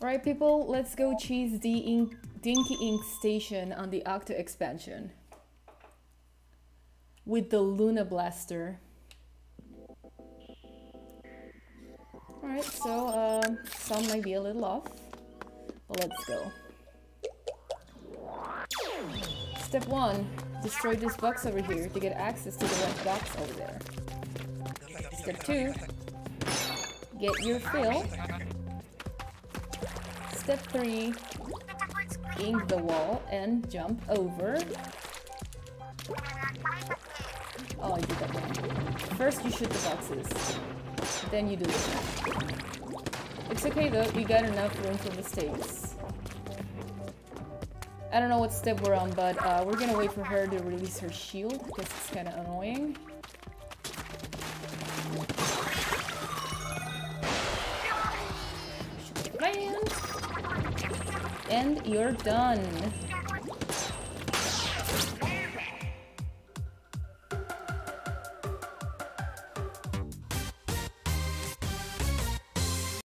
Alright people, let's go cheese the ink Dinky Ink station on the Octo expansion. With the Luna Blaster. Alright, so uh, some might be a little off. But let's go. Step 1. Destroy this box over here to get access to the red box over there. Step 2. Get your fill. Step 3. Ink the wall and jump over. Oh, I did that wrong. First you shoot the boxes. Then you do this. It's okay though, you got enough room for mistakes. I don't know what step we're on, but uh, we're gonna wait for her to release her shield, because it's kinda annoying. And you're done.